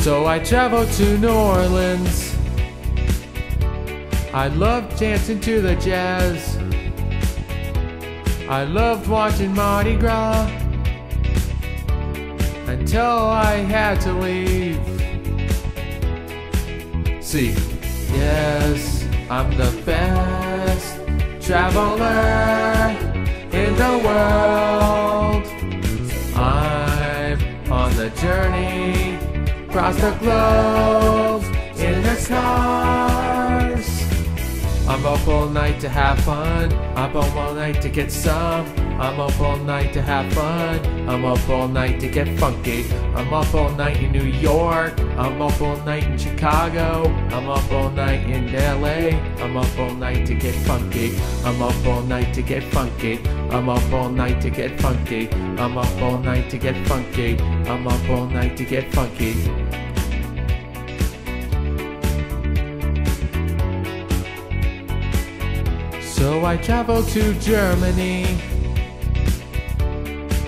So I traveled to New Orleans. I loved dancing to the jazz. I loved watching Mardi Gras until I had to leave. See, yes, I'm the best traveler in the world. I'm on the journey across the globe in the stars. I'm up all night to have fun. I'm up all night to get some. I'm up all night to have fun. I'm up all night to get funky. I'm up all night in New York. I'm up all night in Chicago. I'm up all night in LA. I'm up all night to get funky. I'm up all night to get funky. I'm up all night to get funky. I'm up all night to get funky. I'm up all night to get funky. So I traveled to Germany.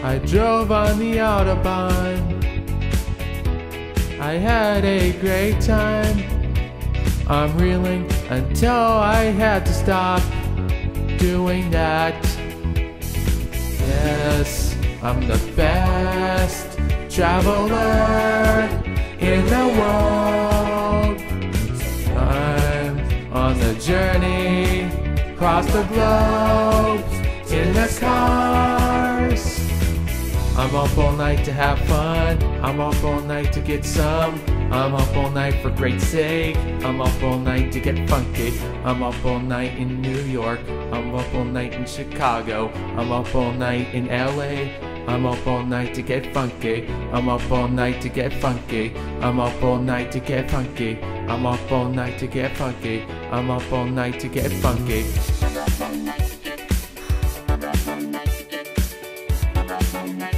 I drove on the Autobahn. I had a great time. I'm reeling until I had to stop doing that. Yes, I'm the best traveler in the world. I'm on the journey across the globe in the cars. I'm up all night to have fun. I'm up all night to get some. I'm up all night for great sake. I'm up all night to get funky. I'm up all night in New York. I'm up all night in Chicago. I'm up all night in LA. I'm up all night to get funky. I'm up all night to get funky. I'm up all night to get funky. I'm up all night to get funky. I'm up all night to get funky. Thank you.